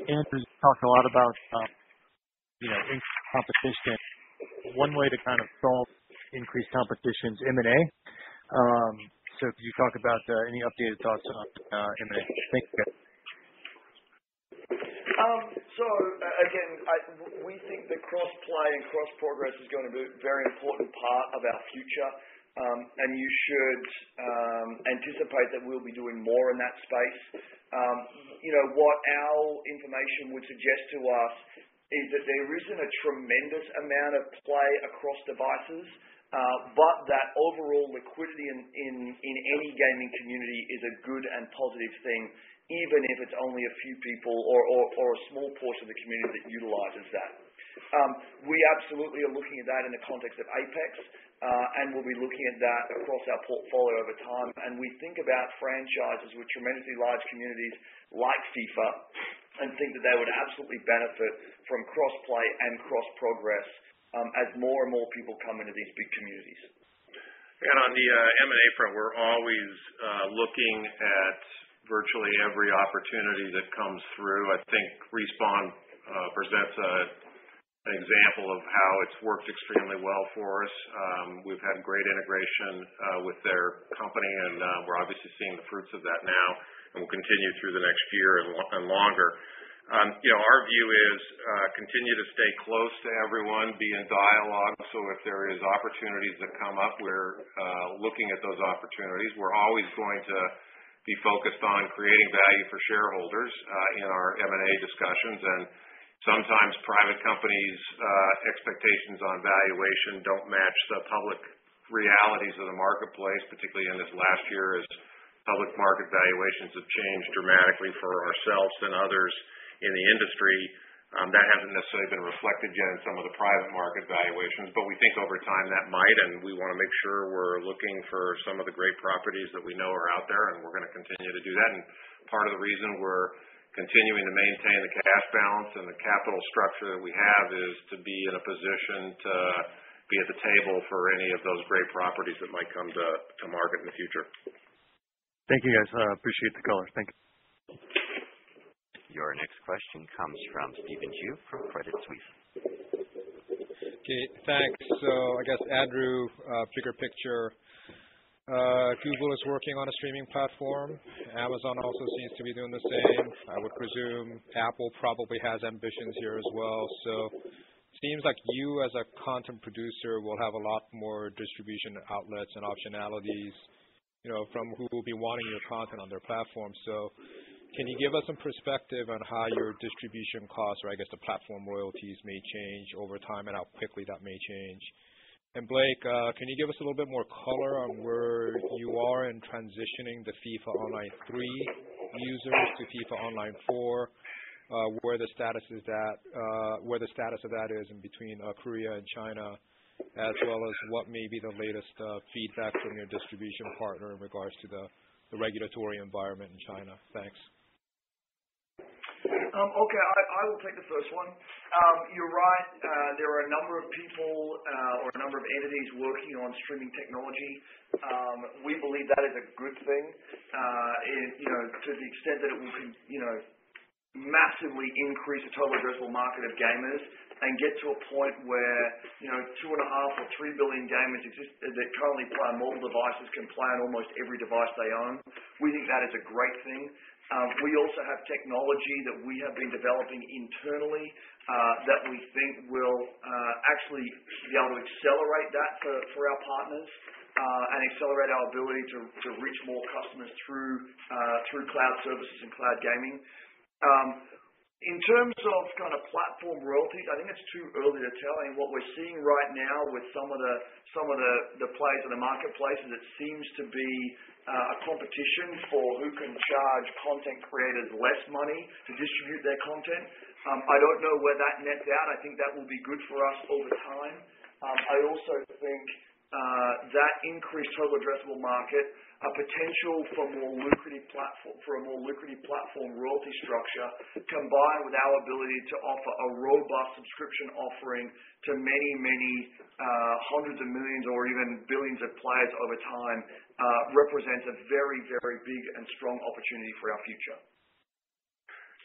Andrew talked a lot about um you know increased competition. One way to kind of solve increased competition is M&A. Um, so could you talk about uh, any updated thoughts on M&A? Thank you. Again, we think that cross-play and cross-progress is going to be a very important part of our future. Um, and you should um, anticipate that we'll be doing more in that space. Um, you know, what our information would suggest to us is that there isn't a tremendous amount of play across devices, uh, but that overall liquidity in, in in any gaming community is a good and positive thing, even if it's only a few people or or, or a small portion of the community that utilizes that. Um, We absolutely are looking at that in the context of Apex, and we'll be looking at that across our portfolio over time. And we think about franchises with tremendously large communities like FIFA and think that they would absolutely benefit from cross-play and cross-progress um, as more and more people come into these big communities. And on the uh, M&A front, we're always uh, looking at virtually every opportunity that comes through. I think Respawn uh, presents an example of how it's worked extremely well for us. Um, we've had great integration uh, with their company, and uh, we're obviously seeing the fruits of that now, and will continue through the next year and longer. Um you know our view is continue to stay close to everyone, be in dialogue. So if there is opportunities that come up, we're looking at those opportunities. We're always going to be focused on creating value for shareholders uh, in our M&A discussions. And sometimes private companies' uh, expectations on valuation don't match the public realities of the marketplace, particularly in this last year as public market valuations have changed dramatically for ourselves and others in the industry. Um, that hasn't necessarily been reflected yet in some of the private market valuations, but we think over time that might, and we want to make sure we're looking for some of the great properties that we know are out there, and we're going to continue to do that. And part of the reason we're continuing to maintain the cash balance and the capital structure that we have is to be in a position to be at the table for any of those great properties that might come to market in the future. Thank you, guys. I appreciate the color. Thank you. Your next question comes from Stephen Ju from Credit Suisse. Okay, thanks. So I guess, Andrew, uh, bigger picture. Uh, Google is working on a streaming platform. Amazon also seems to be doing the same. I would presume Apple probably has ambitions here as well. So seems like you as a content producer will have a lot more distribution outlets and optionalities. You know, from who will be wanting your content on their platform. Can you give us some perspective on how your distribution costs, or I guess the platform royalties may change over time and how quickly that may change? And Blake, uh, can you give us a little bit more color on where you are in transitioning the FIFA Online 3 users to FIFA Online 4, uh, where the status is that uh where the status of that is in between uh, Korea and China, as well as what may be the latest feedback from your distribution partner in regards to the regulatory environment in China? Thanks. Um, okay. I will take the first one. Um, you're right. Uh, there are a number of people uh, or a number of entities working on streaming technology. Um, we believe that is a good thing uh, You know, to the extent that it will you know massively increase the total addressable market of gamers and get to a point where you know 2.5 or 3 billion gamers that currently play on mobile devices can play on almost every device they own. We think that is a great thing. Um, we also have technology that we have been developing internally uh, that we think will uh, actually be able to accelerate that for our partners uh, and accelerate our ability to reach more customers through through cloud services and cloud gaming. Um, in terms of kind of platform royalties, I think it's too early to tell. And what we're seeing right now with some of the some of the players in the marketplace is it seems to be Uh, a competition for who can charge content creators less money to distribute their content. Um, I don't know where that nets out. I think that will be good for us over time. Um, I also think uh, that increased total addressable market, a potential for more lucrative platform for a more lucrative platform royalty structure, combined with our ability to offer a robust subscription offering to many, many uh, hundreds of millions or even billions of players over time, Uh, represents a very very big and strong opportunity for our future.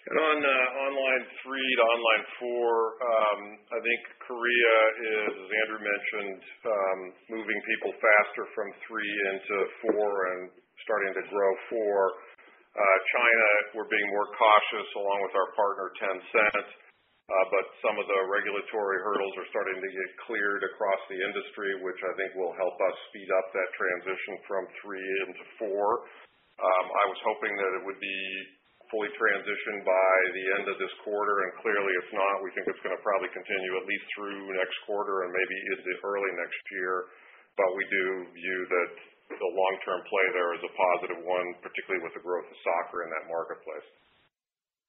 And on uh, Online 3 to Online 4, um, I think Korea is, as Andrew mentioned, um, moving people faster from 3 into 4 and starting to grow 4. Uh, China, we're being more cautious along with our partner, Tencent. Uh, but some of the regulatory hurdles are starting to get cleared across the industry, which I think will help us speed up that transition from 3 into 4. Um, I was hoping that it would be fully transitioned by the end of this quarter, and clearly it's not. We think it's going to probably continue at least through next quarter and maybe into early next year. But we do view that the long-term play there is a positive one, particularly with the growth of soccer in that marketplace.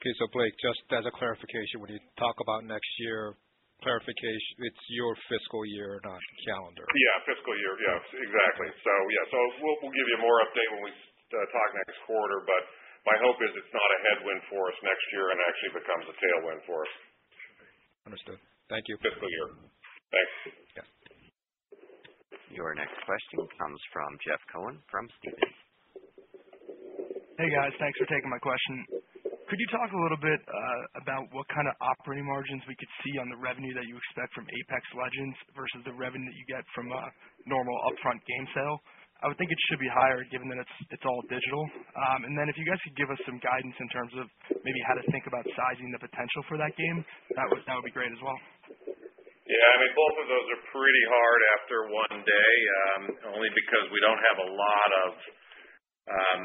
Okay. So Blake, just as a clarification, when you talk about next year, clarification, it's your fiscal year, not calendar. Yeah, fiscal year. Yes, exactly. So yeah. So we'll give you a more update when we uh, talk next quarter, but my hope is it's not a headwind for us next year and actually becomes a tailwind for us. Understood. Thank you. Fiscal year. Thanks. Yeah. Your next question comes from Jeff Cohen from Stephens. Hey, guys. Thanks for taking my question. Could you talk a little bit uh, about what kind of operating margins we could see on the revenue that you expect from Apex Legends versus the revenue that you get from a normal upfront game sale? I would think it should be higher given that it's it's all digital. Um and then if you guys could give us some guidance in terms of maybe how to think about sizing the potential for that game, that would be great as well. Yeah, I mean both of those are pretty hard after one day, um, only because we don't have a lot of um,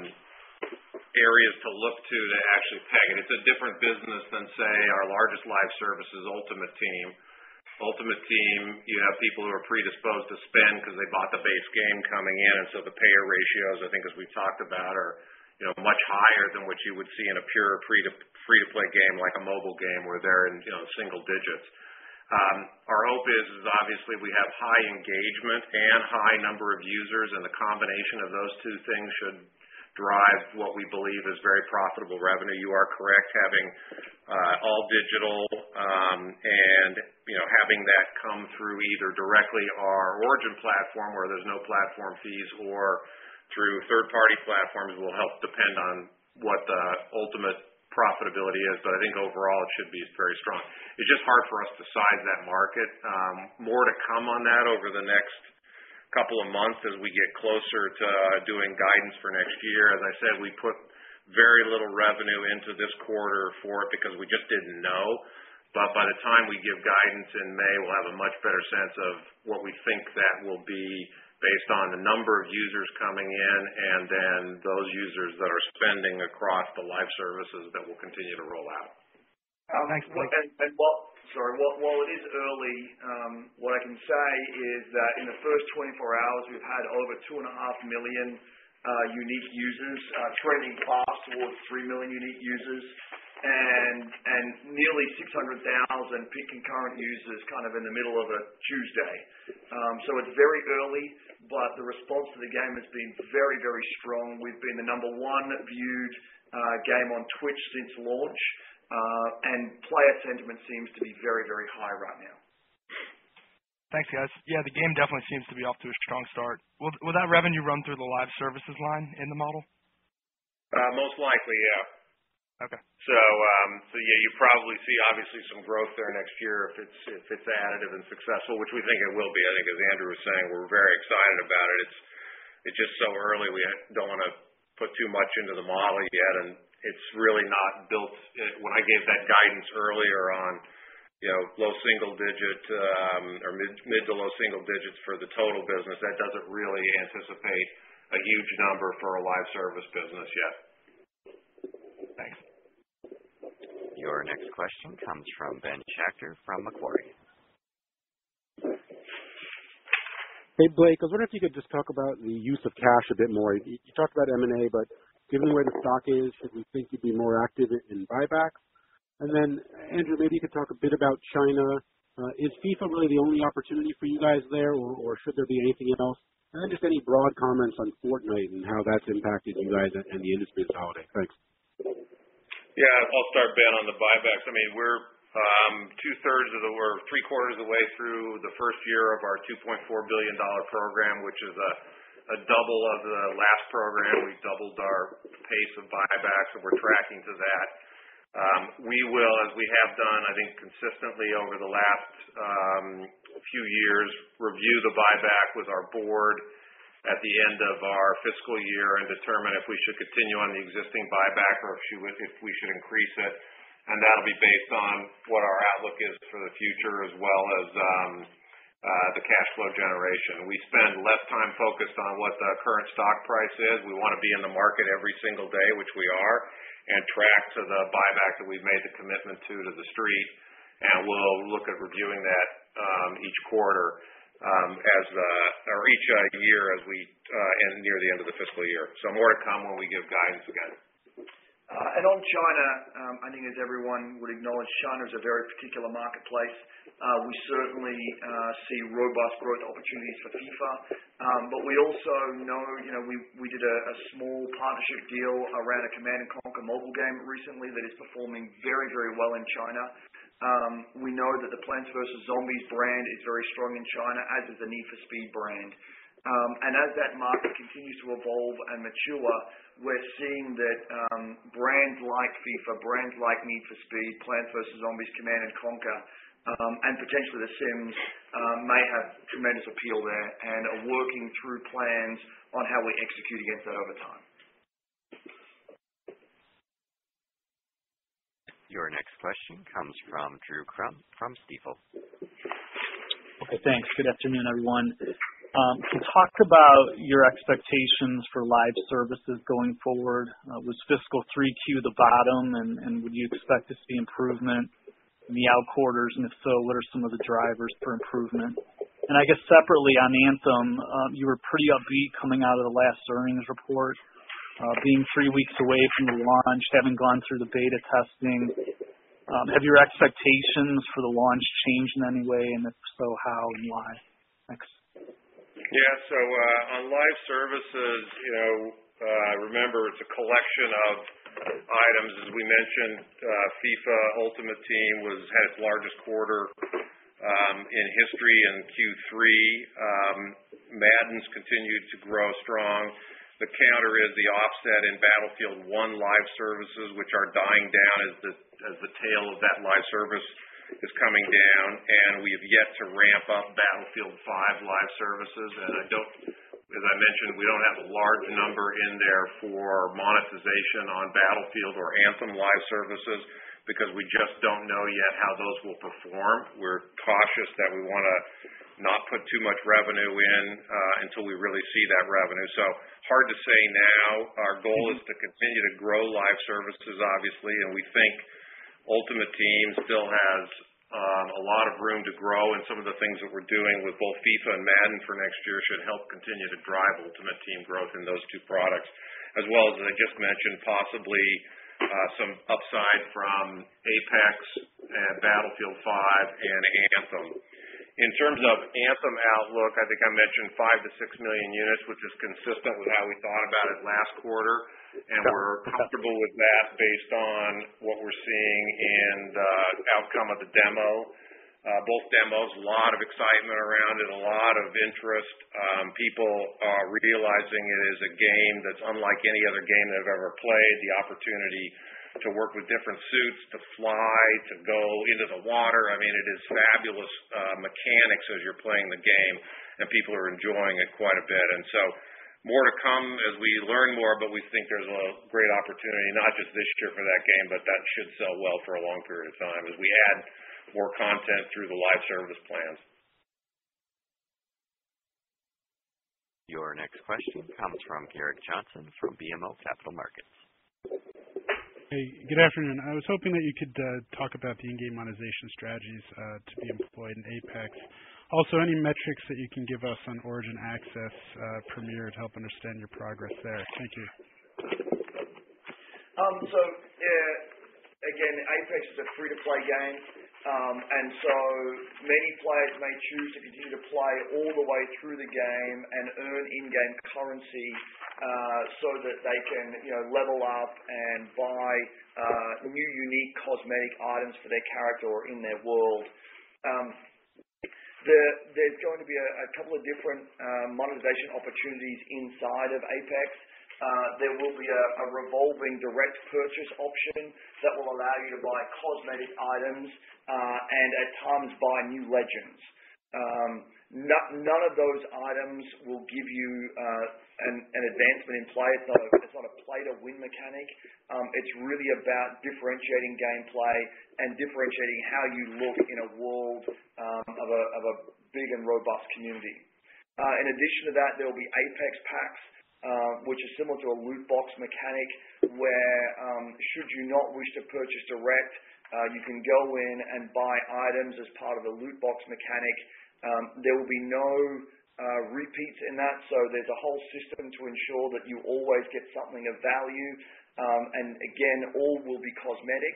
areas to look to to actually peg it. It's a different business than, say, our largest live services, Ultimate Team. Ultimate Team, you have people who are predisposed to spend because they bought the base game coming in, and so the payer ratios, I think as we've talked about, are you know much higher than what you would see in a pure pre-to free-to-play game like a mobile game where they're in you know single digits. Um, our hope is obviously we have high engagement and high number of users, and the combination of those two things should drive what we believe is very profitable revenue. You are correct, having uh, all digital, um, and you know having that come through either directly our Origin platform where there's no platform fees or through third-party platforms will help depend on what the ultimate profitability is. But I think overall it should be very strong. It's just hard for us to size that market. Um, more to come on that over the next couple of months as we get closer to uh, doing guidance for next year. As I said, we put very little revenue into this quarter for it because we just didn't know. But by the time we give guidance in May, we'll have a much better sense of what we think that will be based on the number of users coming in and then those users that are spending across the live services that we'll continue to roll out. Thanks, Blake. Sorry. While it is early, um, what I can say is that in the first 24 hours, we've had over 2.5 million uh, unique users, uh, trending fast towards 3 million unique users, and and nearly 600,000 peak concurrent users kind of in the middle of a Tuesday. Um so it's very early, but the response to the game has been very very strong. We've been the number one viewed uh, game on Twitch since launch. Player sentiment seems to be very very high right now. Thanks, guys. Yeah, the game definitely seems to be off to a strong start. Will that revenue run through the live services line in the model? Most likely, yeah. Okay. So um so yeah, you probably see obviously some growth there next year if it's if it's additive and successful, which we think it will be. I think as Andrew was saying, we're very excited about it. It's it's just so early, we don't want to put too much into the model yet, and it's really not built. Uh, when I gave that guidance earlier on you know, low single digit um, or mid to low single digits for the total business, that doesn't really anticipate a huge number for a live service business yet. Thanks. Your next question comes from Ben Schachter from Macquarie. Hey, Blake. I was wondering if you could just talk about the use of cash a bit more. You talked about M&A, but given where the stock is, should we think you'd be more active in buybacks? And then Andrew, maybe you could talk a bit about China. Uh, is FIFA really the only opportunity for you guys there, or should there be anything else? And just any broad comments on Fortnite and how that's impacted you guys and the industry this holiday. Thanks. Yeah. I'll start, Ben, on the buybacks. I mean, we're um, three quarters of the way through the first year of our $2.4 billion program, which is a double of the last program. We doubled our pace of buybacks, and we're tracking to that. Um, we will, as we have done, I think consistently over the last um, few years, review the buyback with our board at the end of our fiscal year and determine if we should continue on the existing buyback or if we should increase it. And that'll be based on what our outlook is for the future as well as um, the cash flow generation. We spend less time focused on what the current stock price is. We want to be in the market every single day, which we are, and track to the buyback that we've made the commitment to to the street. And we'll look at reviewing that each quarter um as uh or each year as we uh near the end of the fiscal year. So more to come when we give guidance again. Uh, and on China, um, I think as everyone would acknowledge, China is a very particular marketplace. Uh, we certainly uh, see robust growth opportunities for FIFA. Um, but we also know you know, we did a small partnership deal around a Command & Conquer mobile game recently that is performing very, very well in China. Um, we know that the Plants vs. Zombies brand is very strong in China, as is the Need for Speed brand. Um, as that market continues to evolve and mature, we're seeing that um, brands like FIFA, brands like Need for Speed, Plants vs. Zombies, Command & Conquer, um, and potentially The Sims may have tremendous appeal there and are working through plans on how we execute against that over time. Your next question comes from Drew Crum from Stifel. Okay, thanks. Good afternoon, everyone. Can you talk about your expectations for live services going forward? Uh, was fiscal 3Q the bottom, and would you expect to see improvement in the out quarters? And if so, what are some of the drivers for improvement? And I guess separately on Anthem, um, you were pretty upbeat coming out of the last earnings report. Uh, being three weeks away from the launch, having gone through the beta testing, um, have your expectations for the launch changed in any way? And if so, how and why? Thanks. On live services, you know, uh remember it's a collection of items. As we mentioned, FIFA Ultimate Team was had its largest quarter um in history in Q3. Madden's continued to grow strong. The counter is the offset in Battlefield 1 live services, which are dying down as the as the tail of that live service is coming down, and we have yet to ramp up Battlefield 5 live services. And I don't as I mentioned, we don't have a large number in there for monetization on Battlefield or Anthem live services because we just don't know yet how those will perform. We're cautious that we want to not put too much revenue in uh, until we really see that revenue. So hard to say now. Our goal mm-hmm. is to continue to grow live services, obviously, and we think Ultimate Team still has um, a lot of room to grow, and some of the things that we're doing with both FIFA and Madden for next year should help continue to drive Ultimate Team growth in those two products. As well as as I just mentioned, possibly uh, some upside from Apex and Battlefield 5 and Anthem. In terms of Anthem outlook, I think I mentioned 5 million-6 million units, which is consistent with how we thought about it last quarter, and we're comfortable with that based on what we're seeing in the uh, outcome of the demo. Uh, both demos, a lot of excitement around it, a lot of interest. Um, people are realizing it is a game that's unlike any other game they've ever played. The opportunity to work with different suits, to fly, to go into the water. I mean, it is fabulous uh, mechanics as you're playing the game, and people are enjoying it quite a bit. More to come as we learn more, but we think there's a great opportunity, not just this year for that game, but that should sell well for a long period of time as we add more content through the live service plans. Your next question comes from Gerrick Johnson from BMO Capital Markets. Hey, good afternoon. I was hoping that you could uh, talk about the in-game monetization strategies uh, to be employed in Apex. Also, any metrics that you can give us on Origin Access uh, Premier to help understand your progress there. Thank you. Um, so yeah, again, Apex is a free-to-play game. Um, and so many players may choose to continue to play all the way through the game and earn in-game currency, uh, so that they can you know, level up and buy uh, new unique cosmetic items for their character or in their world. Going to be a couple of different uh, monetization opportunities inside of Apex. Uh, there will be a revolving direct purchase option that will allow you to buy cosmetic items, uh, and at times buy new legends. Um, none of those items will give you an advancement in play. It's not a play-to-win mechanic. Um, it's really about differentiating gameplay and differentiating how you look in a world um of a of a big and robust community. Uh, in addition to that, there will be Apex Packs, uh, which is similar to a loot box mechanic, where um, should you not wish to purchase direct, uh, you can go in and buy items as part of the loot box mechanic. Um, there will be no repeats in that, so there's a whole system to ensure that you always get something of value. Um, and again, all will be cosmetic.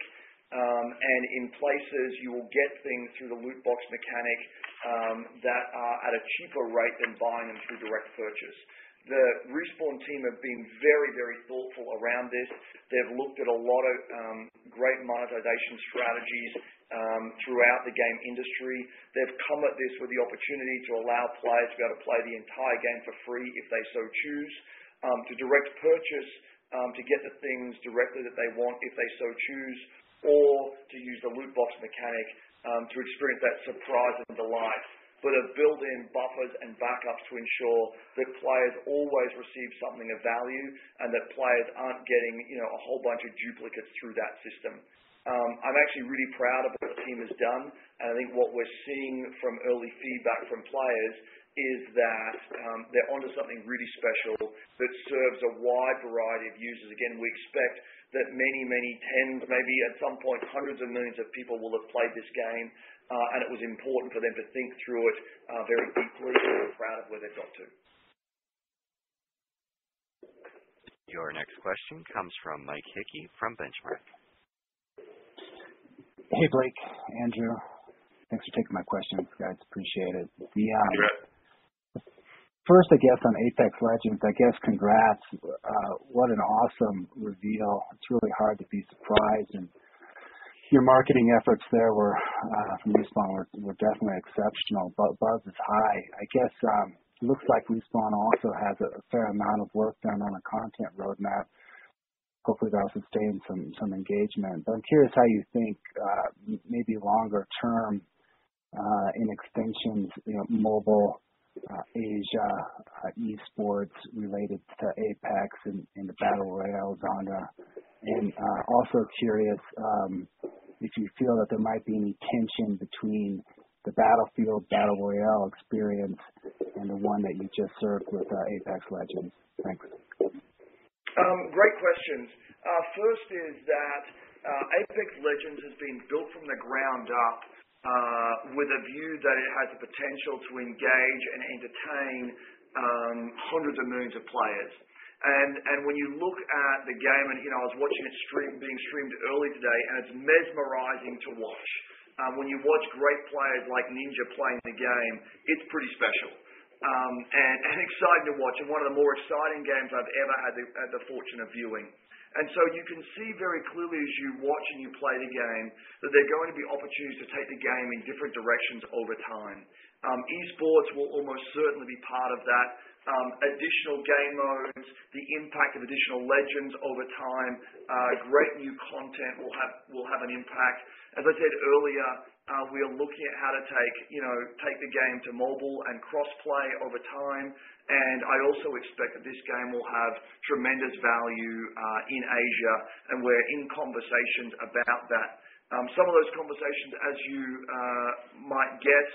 Um, in places, you will get things through the loot box mechanic um, that are at a cheaper rate than buying them through direct purchase. The Respawn team have been very very thoughtful around this. They've looked at a lot of um, great monetization strategies throughout the game industry. They've come at this with the opportunity to allow players to be able to play the entire game for free if they so choose, to direct purchase, to get the things directly that they want if they so choose, or to use the loot box mechanic um, to experience that surprise and delight. But have built in buffers and backups to ensure that players always receive something of value, and that players aren't getting you know, a whole bunch of duplicates through that system. Um, I'm actually really proud of what the team has done, and I think what we're seeing from early feedback from players is that um, they're onto something really special that serves a wide variety of users. Again, we expect that many many tens, maybe at some point, hundreds of millions of people will have played this game, uh, and it was important for them to think through it uh, very deeply, and we're proud of where they've got to. Your next question comes from Mike Hickey from Benchmark. Hey, Blake, Andrew. Thanks for taking my questions, guys. Appreciate it. Um, you bet. First, I guess, on Apex Legends, I guess congrats. Uh, What an awesome reveal. It's really hard to be surprised. And your marketing efforts there were uh, from Respawn were definitely exceptional. But buzz is high. I guess, it looks like Respawn also has a fair amount of work done on a content roadmap. Hopefully, that'll sustain some some engagement. But I'm curious how you think, uh, maybe longer term, uh, in extensions, you know, mobile, Uh, Asia, uh, esports related to Apex and the battle royale genre. And uh, also curious um, if you feel that there might be any tension between the Battlefield Battle Royale experience and the one that you just served with Apex Legends? Thanks. Um, great questions. First is that Apex Legends has been built from the ground up Uh, with a view that it has the potential to engage and entertain um, hundreds of millions of players. And and when you look at the game, and you know I was watching it being streamed early today, and it's mesmerizing to watch. Um, when you watch great players like Ninja playing the game, it's pretty special um, and and exciting to watch, and one of the more exciting games I've ever had the fortune of viewing. And so you can see very clearly as you watch and you play the game, that there are going to be opportunities to take the game in different directions over time. Um, Esports will almost certainly be part of that. Um, Additional game modes, the impact of additional legends over time, uh, great new content will have will have an impact. As I said earlier, uh, we are looking at how to take you know take the game to mobile and cross-play over time. I also expect that this game will have tremendous value uh in Asia, and we're in conversations about that. Um some of those conversations, as you uh might guess,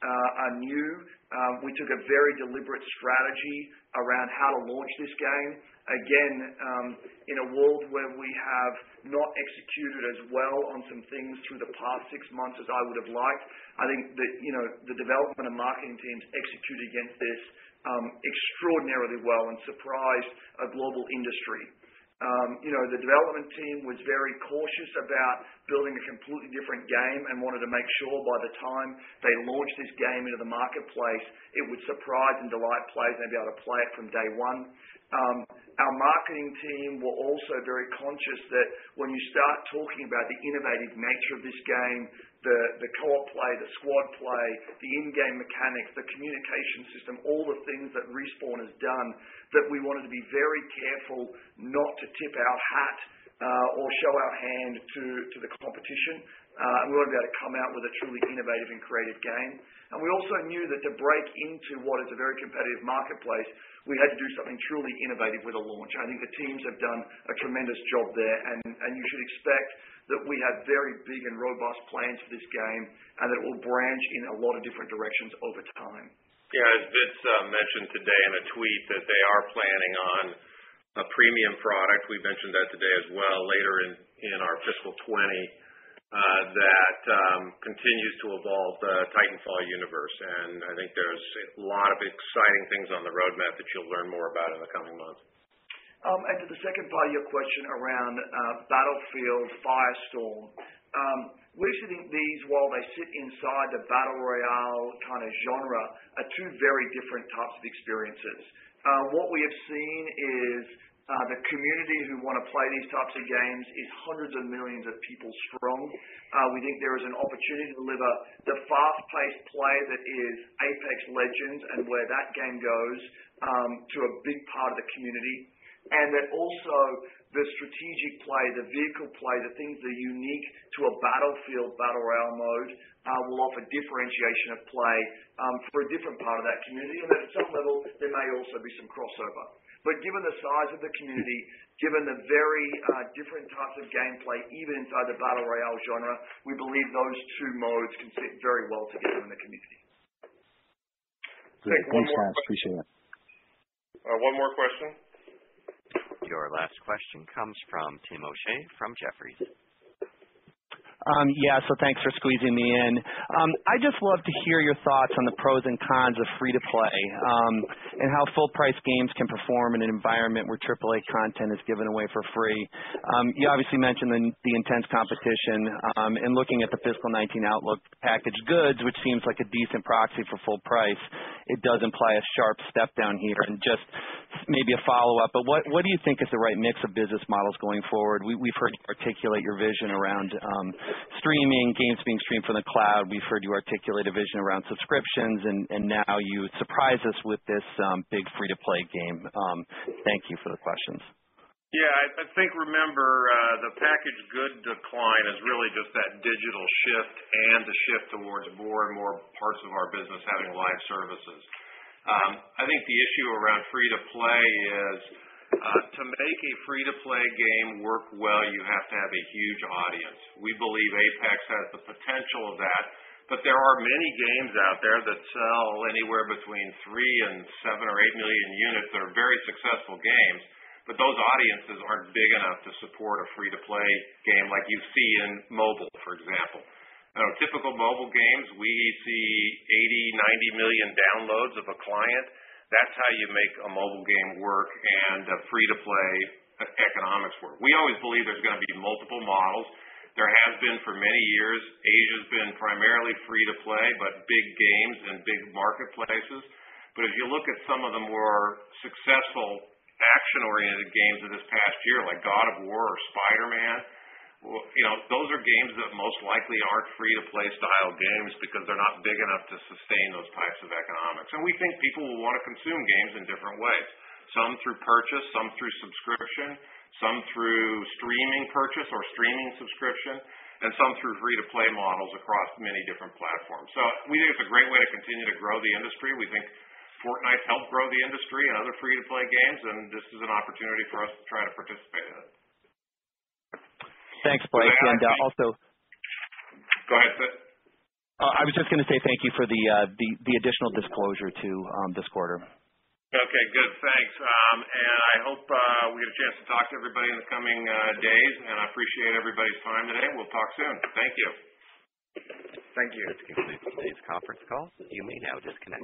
uh are new. Um we took a very deliberate strategy around how to launch this game. Again, um in a world where we have not executed as well on some things through the past six months as I would have liked, I think that you know the development and marketing teams executed against this extraordinarily well and surprised a global industry. Um, you know, the development team was very cautious about building a completely different game and wanted to make sure by the time they launched this game into the marketplace, it would surprise and delight players, and be able to play it from day one. Um, our marketing team were also very conscious that when you start talking about the innovative nature of this game, the co-op play, the squad play, the in-game mechanics, the communication system, all the things that Respawn has done, that we wanted to be very careful not to tip our hat uh, or show our hand to the competition. Uh, and we wanted to be able to come out with a truly innovative and creative game. And we also knew that to break into what is a very competitive marketplace, we had to do something truly innovative with a launch. I think the teams have done a tremendous job there, and and you should expect that we have very big and robust plans for this game, and that it will branch in a lot of different directions over time. Yeah. As Vince uh, mentioned today in a tweet that they are planning on a premium product, we mentioned that today as well, later in in our fiscal 2020, Uh, that um, continues to evolve the Titanfall universe. And I think there's a lot of exciting things on the roadmap that you'll learn more about in the coming months. Um and to the second part of your question around uh, Battlefield Firestorm. Um, we actually think these, while they sit inside the battle royale kind of genre, are two very different types of experiences. Uh, what we have seen is Uh, the community who want to play these types of games is hundreds of millions of people strong. Uh, we think there is an opportunity to deliver the fast-paced play that is Apex Legends and where that game goes um, to a big part of the community. And that also the strategic play, the vehicle play, the things that are unique to a Battlefield battle royale mode uh, will offer differentiation of play um, for a different part of that community. And at some level, there may also be some crossover. But given the size of the community, given the very uh, different types of gameplay, even inside the battle royale genre, we believe those two modes can fit very well together in the community. Great. Thanks, guys. Appreciate it. Uh, one more question. Your last question comes from Tim O'Shea from Jefferies. Um, yeah. So thanks for squeezing me in. Um, I'd just love to hear your thoughts on the pros and cons of free-to-play, um, and how full-price games can perform in an environment where AAA content is given away for free. You obviously mentioned the intense competition. And looking at the fiscal 2019 outlook packaged goods, which seems like a decent proxy for full price, it does imply a sharp step down here. And just maybe a follow-up, but what do you think is the right mix of business models going forward? We've heard you articulate your vision around streaming, games being streamed from the cloud. We've heard you articulate a vision around subscriptions, and now you surprise us with this um, big free-to-play game. Um, thank you for the questions. Yeah. I think, remember, uh, the packaged good decline is really just that digital shift and the shift towards more and more parts of our business having live services. Um, I think the issue around free-to-play is, Uh, to make a free-to-play game work well, you have to have a huge audience. We believe Apex has the potential of that but There are many games out there that sell anywhere between 3 and 7 or 8 million units that are very successful games, but those audiences aren't big enough to support a free-to-play game like you see in mobile, for example. Typical mobile games, we see 80, 90 million downloads of a client. That's how you make a mobile game work and a free-to-play economics work. We always believe there's going to be multiple models. There has been for many years. Asia's been primarily free to play, but big games and big marketplaces. But if you look at some of the more successful action-oriented games of this past year, like God of War or Spider-Man, those are games that most likely aren't free-to-play style games because they're not big enough to sustain those types of economics. And we think people will want to consume games in different ways, some through purchase, some through subscription, some through streaming purchase or streaming subscription, and some through free-to-play models across many different platforms. So we think it's a great way to continue to grow the industry. We think Fortnite's helped grow the industry and other free-to-play games, and this is an opportunity for us to try to participate in it. Thanks, Blake. And uh, also. Go ahead, Sid. Uh, I was just going to say thank you for the uh, additional disclosure too um, this quarter. Okay, good. Thanks. Um, and I hope we get a chance to talk to everybody in the coming days, and I appreciate everybody's time today. We'll talk soon. Thank you. Thank you. This concludes today's conference call. You may now disconnect.